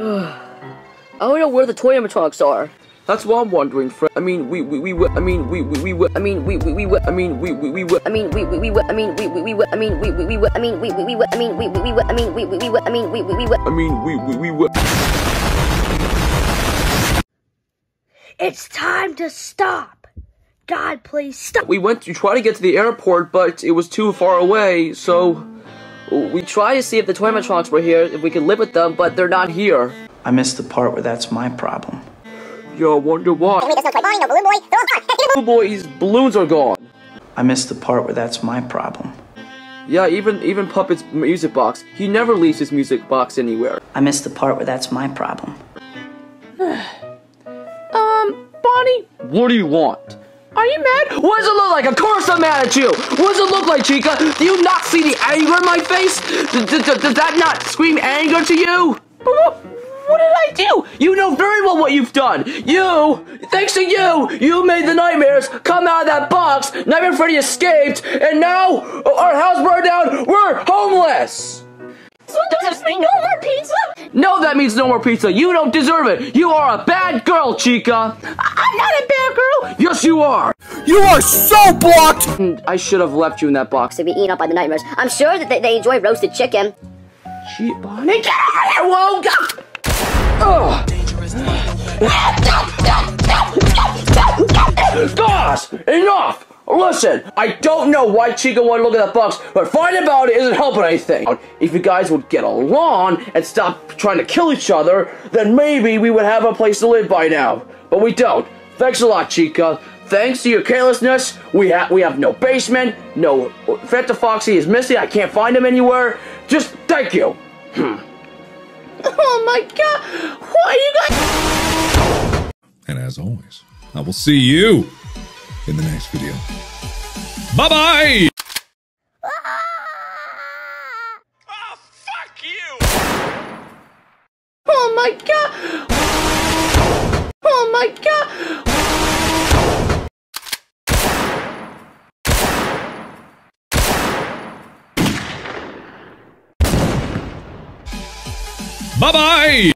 I don't know where the toy animatronics are. That's what I'm wondering, Fred. I mean, we, we, we, we I mean, we, we, we, we, I mean, we, we, we, we, I mean, we, we, we, we, I mean, we, we, we, we, I mean, we, we, we, we, I mean, we, we, we, we, I mean, we, we, we, we, I mean, we, we, we, we, I mean, we, we, we, we, I mean, we, we, we, we. I mean, we, we, we, we. It's time to stop. God, please stop. We went to try to get to the airport, but it was too far away, so We tried to see if the toy animatronics were here, if we could live with them, but they're not here. I missed the part where that's my problem. yeah, I wonder why. Wait, there's no toy boy, no balloon boy. They're all gone. Oh boy, his balloons are gone. I missed the part where that's my problem. Yeah, even even Puppet's music box. He never leaves his music box anywhere. I missed the part where that's my problem. Um, Bonnie, what do you want? Are you mad? What does it look like? Of course I'm mad at you! What does it look like, Chica? Do you not see the anger in my face? D- does that not scream anger to you? But what, what did I do? You know very well what you've done. You, thanks to you, you made the nightmares come out of that box. Nightmare Freddy escaped, and now our house burned down. We're homeless. So does this mean no more pizza? No, that means no more pizza. You don't deserve it. You are a bad girl, Chica. I'm not a bad girl. Yes, you are. You are so blocked! I should have left you in that box. To be eaten up by the nightmares. I'm sure that they, they enjoy roasted chicken. She, Bonnie, get out of here! Whoa, go! Ugh. Gosh, enough! Listen, I don't know why Chica wanted to look at that box, but finding about it isn't helping anything. If you guys would get along and stop trying to kill each other, then maybe we would have a place to live by now. But we don't. Thanks a lot, Chica. Thanks to your carelessness, we have we have no basement, no Phantom Foxy is missing. I can't find him anywhere. Just thank you. Hmm. Oh my god. Why are you guys? And as always, I will see you in the next video. Bye bye! Ah! Oh, oh my god. Oh my god my god! Bye-bye!